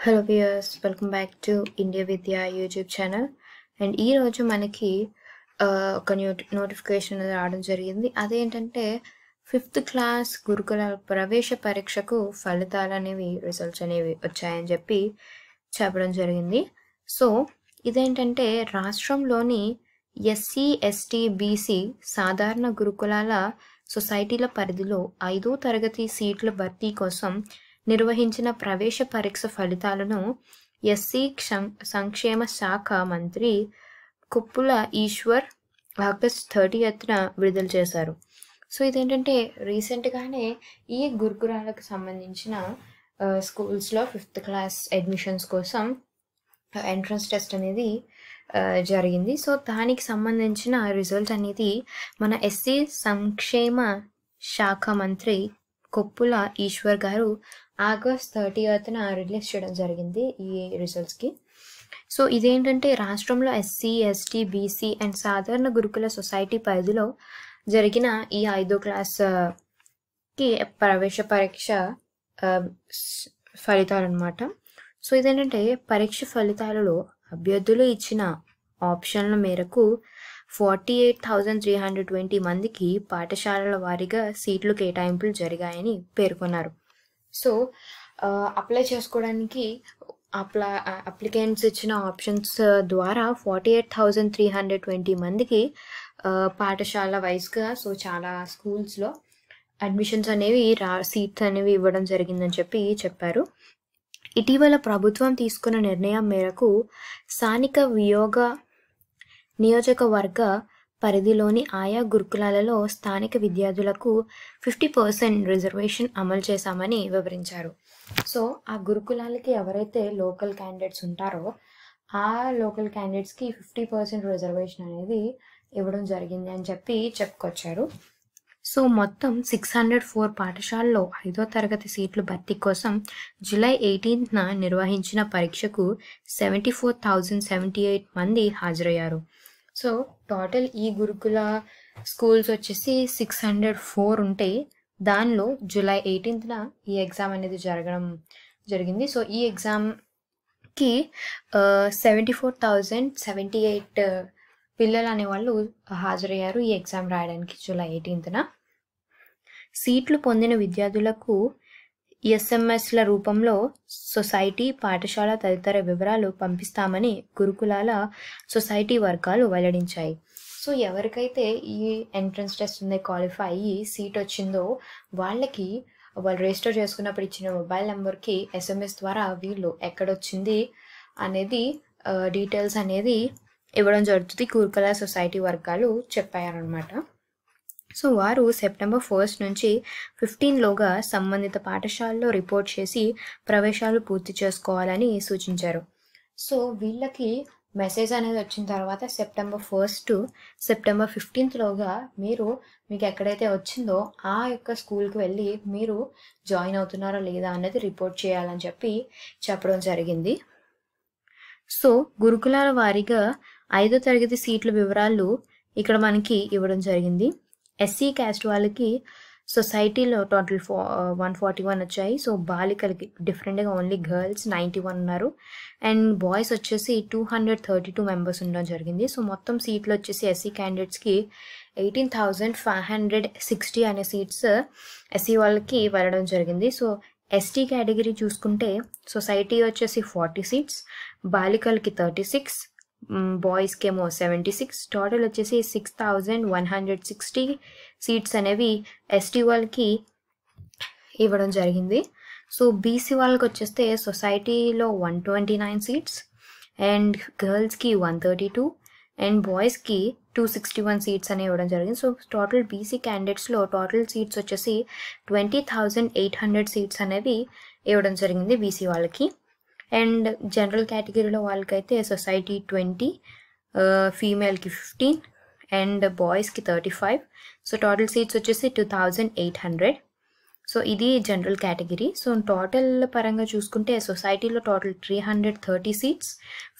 Hello viewers welcome back to India Vidya YouTube channel and ఈరోజు మనకి ఒక notification అనేది రావడం జరిగింది. అదేంటంటే ఫిఫ్త్ క్లాస్ గురుకుల ప్రవేశ పరీక్షకు ఫలితాలు అనేవి రిజల్ట్స్ అనేవి వచ్చాయని చెప్పి చెప్పడం జరిగింది. సో ఇదేంటంటే రాష్ట్రంలోని ఎస్సీ ఎస్టీ బీసీ సాధారణ గురుకులాల సొసైటీల పరిధిలో ఐదో తరగతి సీట్ల భర్తీ కోసం నిర్వహించిన ప్రవేశ పరీక్ష ఫలితాలను ఎస్సీ సంక్షేమ శాఖ మంత్రి కుప్పుల ఈశ్వర్ ఆగస్ట్ థర్టీ ఎత్తున విడుదల చేశారు. సో ఇదేంటంటే రీసెంట్గానే ఈ గురుకురాలకు సంబంధించిన స్కూల్స్లో ఫిఫ్త్ క్లాస్ అడ్మిషన్స్ కోసం ఎంట్రన్స్ టెస్ట్ అనేది జరిగింది. సో దానికి సంబంధించిన రిజల్ట్ అనేది మన ఎస్సీ సంక్షేమ శాఖ మంత్రి కొప్పుల ఈశ్వర్ గారు ఆగస్ట్ థర్టీ ఎత్తున రిలీజ్ చేయడం జరిగింది ఈ రిజల్ట్స్కి సో ఇదేంటంటే రాష్ట్రంలో ఎస్సీ ఎస్టీ బీసీ అండ్ సాధారణ గురుకుల సొసైటీ పరిధిలో జరిగిన ఈ ఐదో క్లాస్కి uh, ప్రవేశ పరీక్ష um, ఫలితాలు అనమాట సో ఇదేంటంటే పరీక్ష ఫలితాలలో అభ్యర్థులు ఇచ్చిన ఆప్షన్ల మేరకు forty eight thousand three hundred twenty మందికి పాఠశాలల వారీగా సీట్లు కేటాయింపులు జరిగాయని పేర్కొన్నారు. సో అప్లై చేసుకోవడానికి అప్లా అప్లికెంట్స్ ఇచ్చిన ఆప్షన్స్ ద్వారా forty eight thousand three hundred twenty మందికి పాఠశాల వైజ్గా సో చాలా స్కూల్స్లో అడ్మిషన్స్ అనేవి రా సీట్స్ అనేవి ఇవ్వడం జరిగిందని చెప్పి చెప్పారు. ఇటీవల ప్రభుత్వం తీసుకున్న నిర్ణయం మేరకు స్థానిక వియోగ నియోజకవర్గ పరిధిలోని ఆయా గురుకులాలలో స్థానిక విద్యార్థులకు ఫిఫ్టీ పర్సెంట్ రిజర్వేషన్ అమలు చేశామని వివరించారు. సో ఆ గురుకులాలకి ఎవరైతే లోకల్ క్యాండిడేట్స్ ఉంటారో ఆ లోకల్ క్యాండిడేట్స్కి ఫిఫ్టీ పర్సెంట్ రిజర్వేషన్ అనేది ఇవ్వడం జరిగింది అని చెప్పి చెప్పుకొచ్చారు. సో మొత్తం సిక్స్ హండ్రెడ్ ఫోర్ పాఠశాలలో ఐదో తరగతి సీట్లు భర్తీ కోసం జూలై ఎయిటీన్త్న నిర్వహించిన పరీక్షకు seventy four thousand seventy eight మంది హాజరయ్యారు. సో టోటల్ ఈ గురుకుల స్కూల్స్ వచ్చేసి సిక్స్ హండ్రెడ్ ఫోర్ ఉంటాయి దానిలో జూలై ఎయిటీన్త్న ఈ ఎగ్జామ్ అనేది జరగడం జరిగింది. సో ఈ ఎగ్జామ్కి seventy four thousand seventy eight పిల్లలు అనేవాళ్ళు హాజరయ్యారు ఈ ఎగ్జామ్ రాయడానికి జూలై ఎయిటీన్త్న. సీట్లు పొందిన విద్యార్థులకు ఎస్ఎంఎస్ల రూపంలో సొసైటీ పాఠశాల తదితర వివరాలు పంపిస్తామని గురుకులాల సొసైటీ వర్గాలు వెల్లడించాయి. సో ఎవరికైతే ఈ ఎంట్రన్స్ టెస్ట్ ఉంది క్వాలిఫై అయ్యి సీట్ వచ్చిందో వాళ్ళకి వాళ్ళు రిజిస్టర్ చేసుకున్నప్పుడు ఇచ్చిన మొబైల్ నెంబర్కి ఎస్ఎంఎస్ ద్వారా వీళ్ళు ఎక్కడొచ్చింది అనేది డీటెయిల్స్ అనేది ఇవ్వడం జరుగుతుంది. గురుకుల సొసైటీ వర్గాలు చెప్పారనమాట సో వారు సెప్టెంబర్ ఫస్ట్ నుంచి ఫిఫ్టీన్లోగా సంబంధిత పాఠశాలలో రిపోర్ట్ చేసి ప్రవేశాలు పూర్తి చేసుకోవాలని సూచించారు. సో వీళ్ళకి మెసేజ్ అనేది వచ్చిన తర్వాత సెప్టెంబర్ ఫస్ట్ సెప్టెంబర్ ఫిఫ్టీన్త్లోగా మీరు మీకు ఎక్కడైతే వచ్చిందో ఆ యొక్క స్కూల్కి వెళ్ళి మీరు జాయిన్ అవుతున్నారా లేదా అనేది రిపోర్ట్ చేయాలని చెప్పి చెప్పడం జరిగింది. సో గురుకులాల వారీగా ఐదో తరగతి సీట్ల వివరాలు ఇక్కడ మనకి ఇవ్వడం జరిగింది. ఎస్సీ క్యాస్ట్ వాళ్ళకి సొసైటీలో total four one forty one వచ్చాయి. సో బాలికలకి డిఫరెంట్గా ఓన్లీ గర్ల్స్ నైంటీ వన్ ఉన్నారు. అండ్ బాయ్స్ వచ్చేసి two hundred thirty two members ఉండడం జరిగింది. సో మొత్తం సీట్లు వచ్చేసి ఎస్సీ క్యాండిడేట్స్కి eighteen thousand five hundred sixty అనే సీట్స్ ఎస్సీ వాళ్ళకి వెళ్ళడం జరిగింది. సో ఎస్టీ కేటగిరీ చూసుకుంటే సొసైటీ వచ్చేసి ఫార్టీ సీట్స్ బాలికలకి థర్టీ సిక్స్ బాయ్స్కి ఏమో సెవెంటీ సిక్స్ టోటల్ వచ్చేసి six thousand one hundred sixty seats అనేవి ఎస్టీ వాళ్ళకి ఇవ్వడం జరిగింది. సో బీసీ వాళ్ళకి వచ్చేస్తే సొసైటీలో one twenty nine seats and గర్ల్స్కి వన్ థర్టీ టూ అండ్ బాయ్స్కి టూ సిక్స్టీ వన్ సీట్స్ అనేవి ఇవ్వడం జరిగింది. సో టోటల్ బీసీ క్యాండిడేట్స్లో టోటల్ సీట్స్ వచ్చేసి twenty thousand eight hundred seats అనేవి ఇవ్వడం జరిగింది బీసీ వాళ్ళకి. అండ్ జనరల్ కేటగిరీలో వాళ్ళకైతే సొసైటీ ట్వంటీ ఫీమేల్కి ఫిఫ్టీన్ అండ్ బాయ్స్కి thirty five. So total seats వచ్చేసి two thousand eight hundred. So ఇది జనరల్ కేటగిరీ. సో టోటల్ పరంగా చూసుకుంటే సొసైటీలో total three hundred thirty seats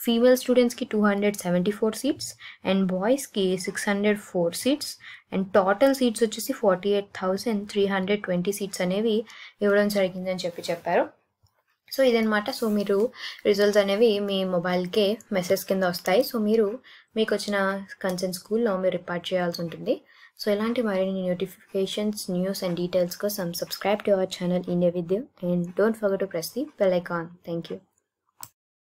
female స్టూడెంట్స్కి two hundred seventy four seats and బాయ్స్కి six hundred four seats. And total seats వచ్చేసి forty eight thousand three hundred twenty seats అనేవి ఇవ్వడం జరిగిందని చెప్పి చెప్పారు. సో ఇదనమాట సో మీరు రిజల్ట్స్ అనేవి మీ మొబైల్కే మెసేజ్ కింద వస్తాయి. సో మీరు మీకు వచ్చిన కన్సర్న్ స్కూల్లో మీరు రిపార్ట్ చేయాల్సి ఉంటుంది. సో ఇలాంటి మరిన్ని నోటిఫికేషన్స్ న్యూస్ అండ్ డీటెయిల్స్ కోసం subscribe to our channel India Vidya and don't forget to press the bell icon thank you